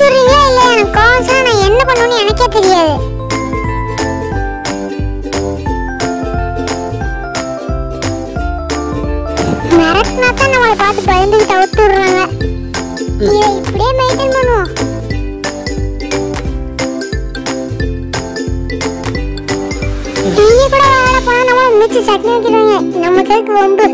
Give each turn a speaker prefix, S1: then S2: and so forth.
S1: எனக்கு கோவம் சார் நான் என்ன பண்ணணும்னு எனக்கே தெரியாது. மிரட்டினா தான் நம்மளை பார்த்து பயந்துக்கிட்டு அவுத்து விடுறாங்க. இதை இப்படியே மெயின்டைன் பண்ணுவோம். நீங்க கூட வேலை போனா நம்ம மிச்சு சட்னி வைக்கிறவங்க நமக்கு எதுக்கு வம்பு.